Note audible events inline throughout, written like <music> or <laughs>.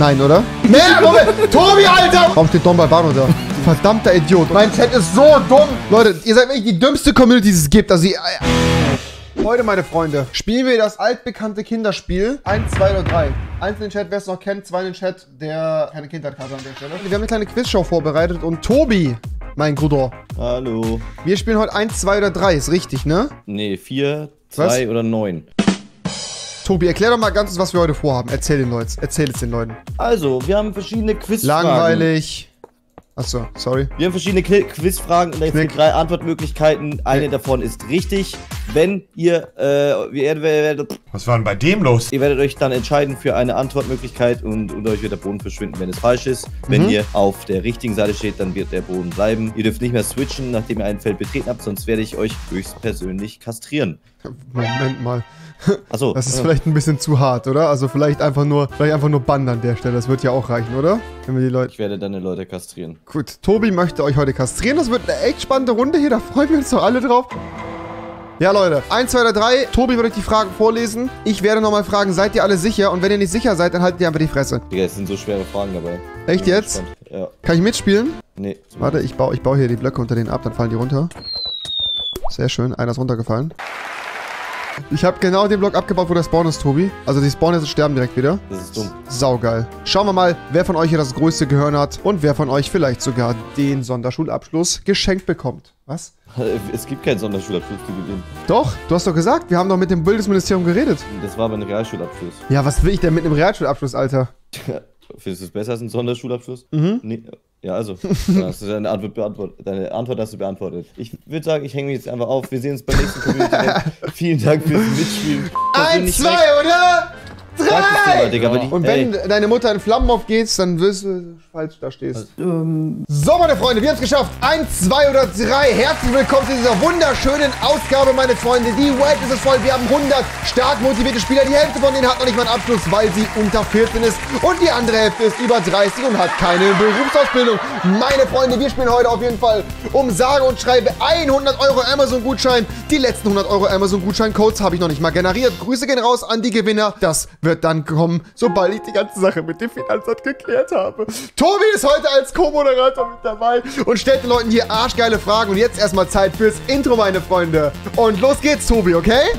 Nein, oder? Nee, Moment! Tobi, Alter! Warum steht Don Balbano da? Verdammter Idiot. Mein Chat ist so dumm. Leute, ihr seid wirklich die dümmste Community, die es gibt. Also, ihr, Heute, meine Freunde, spielen wir das altbekannte Kinderspiel. Eins, zwei oder drei. Eins in den Chat, wer es noch kennt. Zwei in den Chat, der keine Kindheit hatte an der Stelle. Wir haben eine kleine Quizshow vorbereitet und Tobi, mein Bruder. Hallo. Wir spielen heute eins, zwei oder drei. Ist richtig, ne? Nee, vier, zwei oder neun. Tobi, erklär doch mal ganz, was wir heute vorhaben. Erzähl den Leuten. Erzähl es den Leuten. Also, wir haben verschiedene Quizfragen. Langweilig. Achso, sorry. Wir haben verschiedene Qu- Quizfragen und da gibt es drei Antwortmöglichkeiten. Eine Knick. davon ist richtig. Wenn ihr, äh, ihr werdet, Was war denn bei dem los? ihr werdet euch dann entscheiden für eine Antwortmöglichkeit und unter euch wird der Boden verschwinden, wenn es falsch ist. Wenn ihr auf der richtigen Seite steht, dann wird der Boden bleiben. Ihr dürft nicht mehr switchen, nachdem ihr ein Feld betreten habt, sonst werde ich euch höchstpersönlich kastrieren. Moment mal. Achso. Das ist äh, vielleicht ein bisschen zu hart, oder? Also vielleicht einfach nur, vielleicht einfach nur Band an der Stelle. Das wird ja auch reichen, oder? Wenn wir die Leute. Ich werde deine Leute kastrieren. Gut, Tobi möchte euch heute kastrieren. Das wird eine echt spannende Runde hier. Da freuen wir uns doch alle drauf. Ja, Leute. 1, 2 oder 3. Tobi wird euch die Fragen vorlesen. Ich werde nochmal fragen, seid ihr alle sicher? Und wenn ihr nicht sicher seid, dann haltet ihr einfach die Fresse. Digga, es sind so schwere Fragen dabei. Echt jetzt? Ja. Kann ich mitspielen? Nee. Warte, ich baue, ich baue hier die Blöcke unter denen ab, dann fallen die runter. Sehr schön, einer ist runtergefallen. Ich habe genau den Block abgebaut, wo der Spawn ist, Tobi. Also die Spawner sterben direkt wieder. Das ist dumm. Saugeil. Schauen wir mal, wer von euch hier das größte Gehirn hat und wer von euch vielleicht sogar den Sonderschulabschluss geschenkt bekommt. Was? <laughs> Es gibt keinen Sonderschulabschluss zu gewinnen. Doch, du hast doch gesagt, wir haben doch mit dem Bildungsministerium geredet. Das war aber ein Realschulabschluss. Ja, was will ich denn mit einem Realschulabschluss, Alter? <laughs> Findest du es besser als ein Sonderschulabschluss? Mhm. Nee. Ja, also. <laughs> Dann hast du deine Antwort beantwortet. Deine Antwort hast du beantwortet. Ich würde sagen, ich hänge mich jetzt einfach auf. Wir sehen uns beim nächsten Community. <laughs> Vielen Dank fürs Mitspielen. Eins, zwei oder Dir mal, Digga, die, Und ey, wenn deine Mutter in Flammen aufgeht, dann wirst du falsch da stehst. ähm, So, meine Freunde, wir haben es geschafft. Eins, zwei oder drei. Herzlich willkommen zu dieser wunderschönen Ausgabe, meine Freunde. Die Welt ist es voll. Wir haben 100 stark motivierte Spieler. Die Hälfte von denen hat noch nicht mal einen Abschluss, weil sie unter 14 ist. Und die andere Hälfte ist über 30 und hat keine Berufsausbildung. Meine Freunde, wir spielen heute auf jeden Fall um sage und schreibe 100 Euro Amazon-Gutschein. Die letzten 100 Euro Amazon-Gutschein-Codes habe ich noch nicht mal generiert. Grüße gehen raus an die Gewinner. Das wird dann kommen, sobald ich die ganze Sache mit dem Finanzamt geklärt habe. Tobi ist heute als Co-Moderator mit dabei und stellt den Leuten hier arschgeile Fragen. Und jetzt erstmal Zeit fürs Intro, meine Freunde. Und los geht's, Tobi, okay?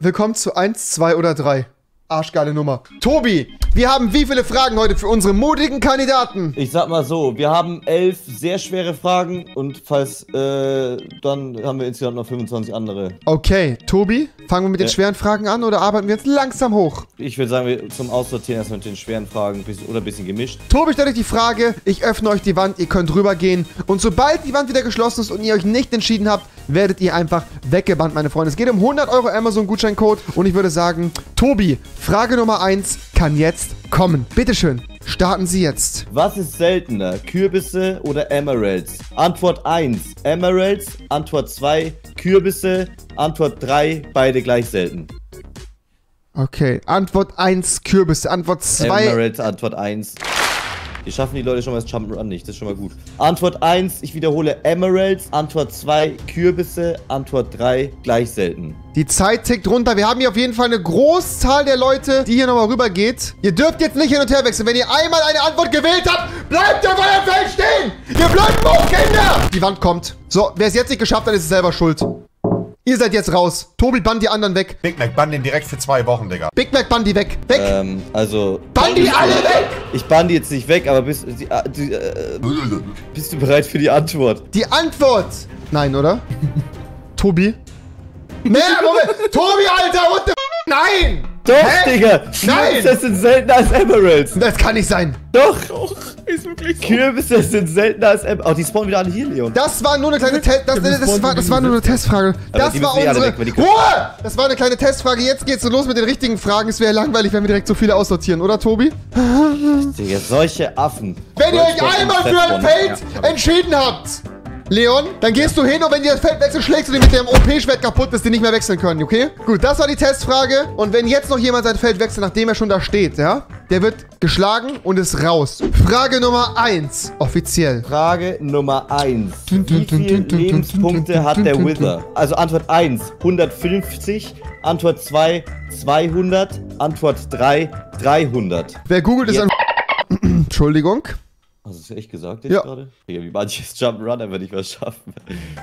Willkommen zu 1, 2 oder 3. Arschgeile Nummer. Tobi, wir haben wie viele Fragen heute für unsere mutigen Kandidaten? ich sag mal so, wir haben elf sehr schwere Fragen und falls, äh, dann haben wir insgesamt noch 25 andere. Okay, Tobi, fangen wir mit den Ja. schweren Fragen an oder arbeiten wir jetzt langsam hoch? Ich würde sagen, wir zum Aussortieren erstmal mit den schweren Fragen bisschen, oder ein bisschen gemischt. Tobi stellt euch die Frage, ich öffne euch die Wand, ihr könnt rübergehen und sobald die Wand wieder geschlossen ist und ihr euch nicht entschieden habt, werdet ihr einfach weggebannt, meine Freunde. Es geht um 100 Euro Amazon-Gutscheincode und ich würde sagen, Tobi, Frage Nummer 1 kann jetzt kommen. Bitteschön, starten Sie jetzt. Was ist seltener, Kürbisse oder Emeralds? Antwort 1, Emeralds. Antwort 2, Kürbisse. Antwort 3, beide gleich selten. Okay, Antwort 1, Kürbisse. Antwort 2, Emeralds, Antwort 1. Wir schaffen die Leute schon mal das Jump'n'Run nicht, das ist schon mal gut. Antwort 1, ich wiederhole Emeralds. Antwort 2, Kürbisse. Antwort 3, gleich selten. die Zeit tickt runter. Wir haben hier auf jeden Fall eine Großzahl der Leute, die hier nochmal rübergeht. Ihr dürft jetzt nicht hin und her wechseln. Wenn ihr einmal eine Antwort gewählt habt, bleibt auf eurem Feld stehen! Ihr bleibt hoch, Kinder! Die Wand kommt. So, wer es jetzt nicht geschafft hat, ist selber schuld. Ihr seid jetzt raus. Tobi, bann die anderen weg. Big Mac, bann den direkt für zwei Wochen, Digga. Big Mac, bann die weg. Weg! Ähm, also. bann die alle weg! Ich bann die jetzt nicht weg, aber bist, die, äh, die, äh, bist du bereit für die Antwort? Die Antwort. Nein, oder? <laughs> Tobi? Nee, Moment. Tobi, Alter, what the f Nein! Doch, Hä? Digga! Nein! Kürbisse sind seltener als Emeralds! Das kann nicht sein. Doch! Ist wirklich so. Kürbisse sind seltener als Emeralds. Oh, die spawnen wieder alle hier, Leon. Das war nur eine kleine Test. Das, das, das, war, das war nur eine Testfrage. Das war eh unsere. Ruhe! Das war eine kleine Testfrage. Jetzt geht's so los mit den richtigen Fragen. Es wäre langweilig, wenn wir direkt so viele aussortieren, oder, Tobi? Digga, solche Affen. Wenn ihr euch einmal für ein. Feld entschieden habt, Leon, dann gehst du hin und wenn dir das Feld wechselt, schlägst du den mit dem OP-Schwert kaputt, dass die nicht mehr wechseln können, okay? Gut, das war die Testfrage. Und wenn jetzt noch jemand sein Feld wechselt, nachdem er schon da steht, ja? der wird geschlagen und ist raus. Frage Nummer 1, offiziell. Frage Nummer 1. Tun, tun, Wie viele Lebenspunkte hat der Wither? Also Antwort 1, 150. Antwort 2, 200. Antwort 3, 300. Wer googelt, ist ein... <clears throat> Entschuldigung. Hast du es echt gesagt jetzt Ja. gerade? Digga, wie manches Jump'n'Run einfach nicht mehr schaffen.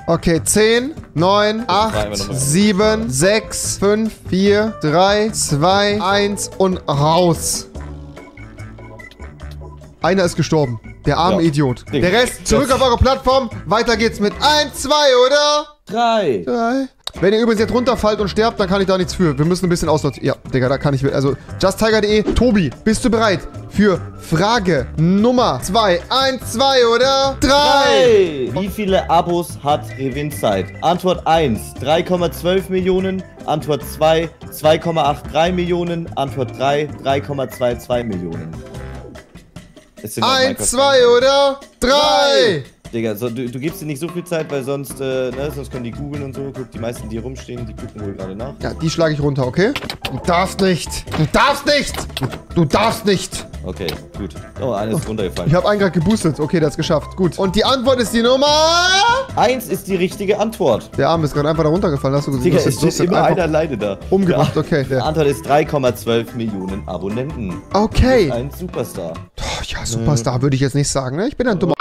Okay, 10, 9, fragen 8, wir nochmal. 7, 6, 5, 4, 3, 2, 1 und raus. Einer ist gestorben. Der arme Ja. Idiot. Digga, Der Rest zurück auf eure Plattform. Weiter geht's mit 1, 2, oder? 3. Drei. Wenn ihr übrigens jetzt runterfallt und sterbt, dann kann ich da nichts für. Wir müssen ein bisschen aussortieren. Ja, Digga, da kann ich... Also, justtiger.de. Tobi, bist du bereit für Frage Nummer 2? 1, 2, oder? 3. 3. Wie viele Abos hat Revinzeit? Antwort 1, 3,12 Millionen. Antwort 2, 2,83 Millionen. Antwort 3, 3,22 Millionen. Es sind noch 1, Minecraft- 2, oder? 3. Digga, so, du, du gibst dir nicht so viel Zeit, weil sonst, äh, ne, sonst können die googeln und so. Guck, die meisten, die hier rumstehen, die gucken wohl gerade nach. Ja, die schlage ich runter, okay? Du darfst nicht. Du darfst nicht. Du, darfst nicht. Okay, gut. Oh, einer ist runtergefallen. Ich habe einen gerade geboostet. Okay, der hat's geschafft. Gut. Und die Antwort ist die Nummer... Eins ist die richtige Antwort. Der Arm ist gerade einfach da runtergefallen. Hast du gesehen? Digga, Das es ist- steht das immer einer alleine da. Umgebracht, okay. Die Der. Antwort ist 3,12 Millionen Abonnenten. Okay. Ein Superstar. Ja, Superstar würde ich jetzt nicht sagen, ne? Ich bin ein dummer...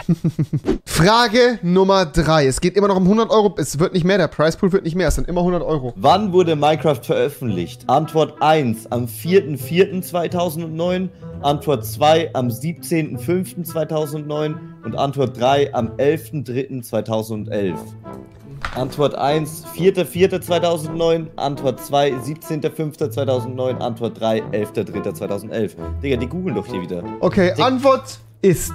<laughs> Frage Nummer 3. Es geht immer noch um 100 Euro. Es wird nicht mehr, der Price Pool wird nicht mehr. Es sind immer 100 Euro. Wann wurde Minecraft veröffentlicht? Antwort 1 am 4.4.2009, Antwort 2 am 17.05.2009 und Antwort 3 am 11.03.2011. Antwort 1 4.4.2009, Antwort 2 17.05.2009, Antwort 3 11.03.2011. Digga, die googeln doch hier wieder. Okay, Dick. Antwort ist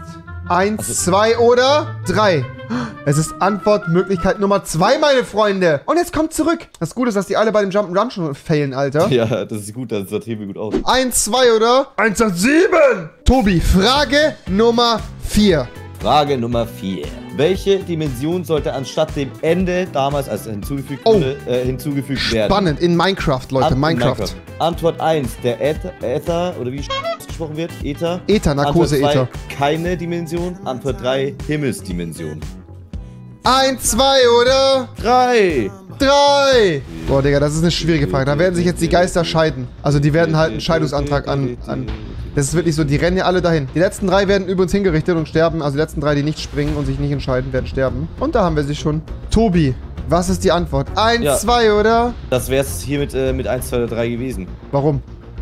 1, 2 oder 3. Es ist Antwortmöglichkeit Nummer 2, meine Freunde. Und jetzt kommt zurück. Das Gute ist, dass die alle bei dem Jump'n'Run schon failen, Alter. Ja, das ist gut, das wir gut aus. 1, 2 oder 1, 7. Tobi, Frage Nummer 4. Frage Nummer 4. Welche Dimension sollte anstatt dem Ende damals, als hinzugefügt Oh. wurde, äh, hinzugefügt werden? Spannend in Minecraft, Leute. An- Minecraft. Antwort 1, der Äther, Äther oder wie ausgesprochen wird, Äther. Äther, Narkose, Antwort Äther. zwei, keine Dimension. Antwort 3, Himmelsdimension. 1, 2 oder 3. 3. Boah, Digga, das ist eine schwierige Frage. Da werden sich jetzt die Geister scheiden. Also die werden halt einen Scheidungsantrag an... an das ist wirklich so, die rennen ja alle dahin. Die letzten drei werden übrigens hingerichtet und sterben. Also die letzten drei, die nicht springen und sich nicht entscheiden, werden sterben. Und da haben wir sie schon. Tobi, was ist die Antwort? 1, Ja. 2 oder? Das wäre es hier mit, äh, mit 1, 2 oder 3 gewesen. Warum?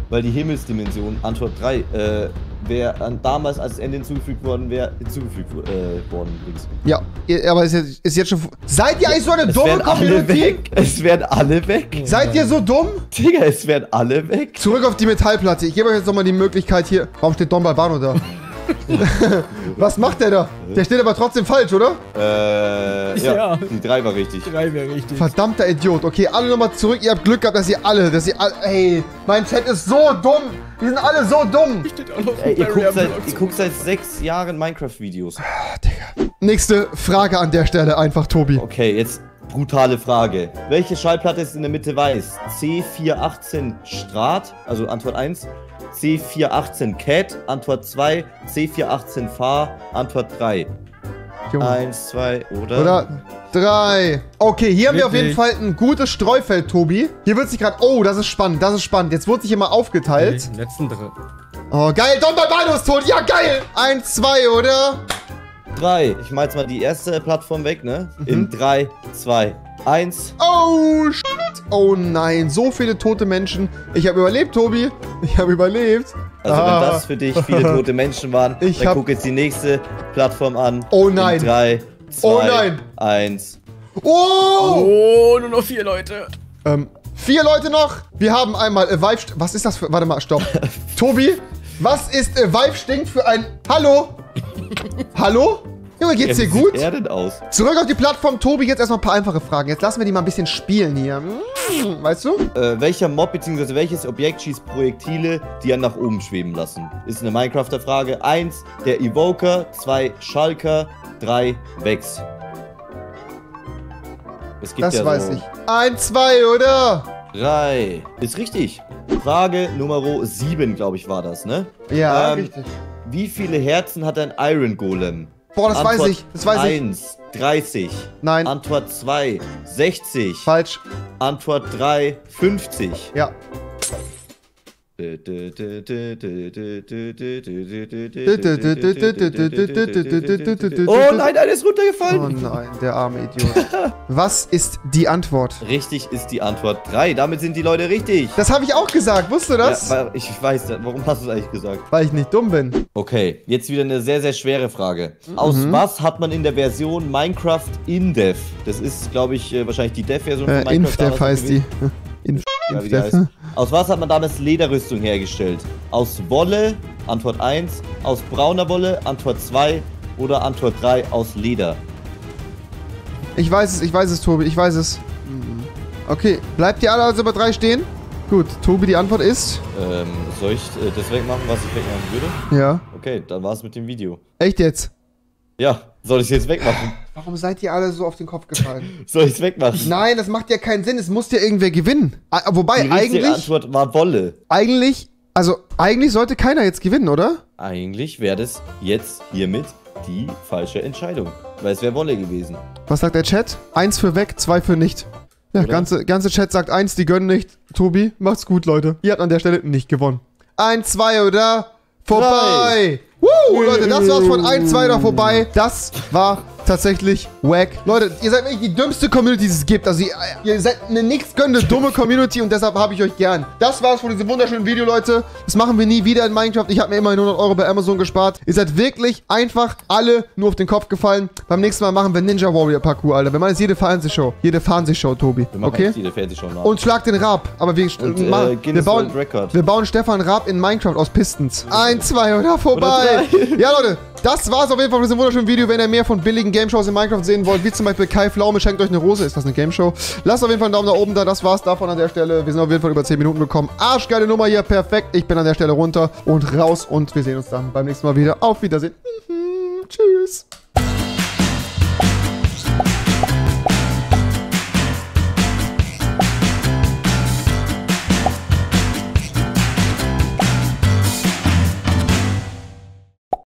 Weil die Himmelsdimension, Antwort 3, äh, wäre an- damals, als Ende hinzugefügt worden wäre, hinzugefügt äh, worden. Dings. Ja, aber ist jetzt, ist jetzt schon... Seid ihr eigentlich so eine Es dumme Community? Es werden alle weg. <laughs> Seid ihr so dumm? Digga, es werden alle weg. Zurück auf die Metallplatte. Ich gebe euch jetzt nochmal die Möglichkeit hier. Warum steht Don Balbano da? <laughs> Was macht der da? Der steht aber trotzdem falsch, oder? Äh, ja, Ja. die 3 war richtig. Drei wäre richtig. Verdammter Idiot. Okay, alle nochmal zurück. Ihr habt Glück gehabt, dass ihr alle, dass ihr alle... Ey, mein Chat ist so dumm. Die sind alle so dumm. Steht auch noch Ey, ihr, guckt seit, ihr guckt seit sechs Jahren Minecraft-Videos. Nächste Frage an der Stelle einfach, Tobi. Okay, jetzt brutale Frage. Welche Schallplatte ist in der Mitte weiß? C418 Strat, also Antwort 1. C418 Cat, Antwort 2. C418 Fahr, Antwort 3. Junge. 1, 2 oder? Oder drei. Okay, hier haben wir auf jeden Wirklich? Fall ein gutes Streufeld, Tobi. Hier wird sich gerade... Oh, das ist spannend, das ist spannend. Jetzt wurde sich hier mal aufgeteilt. Die letzten drei. Oh, geil. Don Balbano ist tot. Ja, geil. Eins, zwei, oder? 3. Ich mach jetzt mal die erste Plattform weg, ne? Mhm. In 3, 2, 1. Oh, shit. Oh nein, so viele tote Menschen. Ich habe überlebt, Tobi. Ich habe überlebt. Also Ah. wenn das für dich viele <laughs> tote Menschen waren, Ich dann hab- guck jetzt die nächste Plattform an. Oh nein. In 3, 2, Oh nein. 1. Oh! Oh, nur noch vier Leute. Ähm, vier Leute noch. Wir haben einmal Vibe... Was ist das für... Warte mal, stopp. <laughs> Tobi, was ist Vibe stinkt für ein... Hallo? Hallo? Junge, geht's dir wie gut? sieht er denn aus? Zurück auf die Plattform. Tobi, jetzt erstmal ein paar einfache Fragen. Jetzt lassen wir die mal ein bisschen spielen hier. Hm, Weißt du? Äh, welcher Mob bzw. welches Objekt schießt Projektile, die er nach oben schweben lassen? Ist eine Minecrafter-Frage. 1. Der Evoker. 2. Schalker. 3. Vex. Es gibt Das ja weiß so, ich. Ein, zwei, oder? drei. Ist richtig. Frage Nummer 7, glaube ich, war das, ne? Ja, Ähm, richtig. Wie viele Herzen hat ein Iron Golem? Boah, das weiß Antwort ich. Das weiß ich. 1, 30. Nein. Antwort 2, 60. Falsch. Antwort 3, 50. Ja. Oh nein, einer ist Oh runtergefallen. nein, der arme Idiot. <laughs> Was ist die Antwort? Richtig ist die Antwort 3. Damit sind die Leute richtig. Das habe ich auch gesagt. Wusstest du das? Ja, ich weiß, warum hast du es eigentlich gesagt? Weil ich nicht dumm bin. Okay, jetzt wieder eine sehr, sehr schwere Frage. Aus Mhm. was hat man in der Version Minecraft InDev? Das ist, glaube ich, äh, wahrscheinlich die Dev-Version Äh, von Minecraft. Heißt die. gewesen. <laughs> Inf Ja, wie die heißt. Aus was hat man damals Lederrüstung hergestellt? Aus Wolle, Antwort 1. Aus brauner Wolle, Antwort 2. Oder Antwort 3, aus Leder. Ich weiß es, ich weiß es, Tobi, ich weiß es. Okay, bleibt ihr alle also bei drei stehen? Gut, Tobi, die Antwort ist. Ähm, soll ich äh, das wegmachen, was ich wegmachen würde? Ja. Okay, dann war es mit dem Video. Echt jetzt? Ja, soll ich es jetzt wegmachen? Warum seid ihr alle so auf den Kopf gefallen? <laughs> Soll ich es wegmachen? Nein, das macht ja keinen Sinn. Es muss ja irgendwer gewinnen. Ah, Wobei, Die eigentlich, Antwort war Wolle. eigentlich, also eigentlich sollte keiner jetzt gewinnen, oder? Eigentlich wäre das jetzt hiermit die falsche Entscheidung. Weil es wäre Wolle gewesen. Was sagt der Chat? Eins für weg, zwei für nicht. Ja, Oder? ganze, ganze Chat sagt eins, die gönnen nicht. Tobi, macht's gut, Leute. Ihr habt an der Stelle nicht gewonnen. Eins, zwei oder vorbei. Woo, Leute, das war's von 1, 2 oder vorbei. Das war tatsächlich wack. Leute, ihr seid wirklich die dümmste Community, die es gibt. Also ihr, ihr seid eine nichts gönnende dumme Community und deshalb habe ich euch gern. Das war's von diesem wunderschönen Video, Leute. Das machen wir nie wieder in Minecraft. Ich habe mir immerhin 100 Euro bei Amazon gespart. Ihr seid wirklich einfach alle nur auf den Kopf gefallen. Beim nächsten Mal machen wir Ninja Warrior Parkour, Alter. Wir machen jetzt jede Fernsehshow. Jede Fernsehshow, Tobi. Wir machen Okay? jede Fernsehshow nach. Und schlag den Raab. Aber wir, Und, äh, wir, bauen, wir bauen Stefan Raab in Minecraft aus Pistons. Eins, zwei oder vorbei. Oder ja, Leute, das war's auf jeden Fall mit diesem wunderschönen Video. Wenn ihr mehr von billigen Game-Shows in Minecraft sehen wollt, wie zum Beispiel Kai Pflaume schenkt euch eine Rose, ist das eine Game-Show? Lasst auf jeden Fall einen Daumen nach oben da. Das war's davon an der Stelle. Wir sind auf jeden Fall über 10 Minuten gekommen. Arschgeile Nummer hier, perfekt. Ich bin an der Stelle runter und raus und wir sehen uns dann beim nächsten Mal wieder. Auf Wiedersehen. <laughs> Tschüss.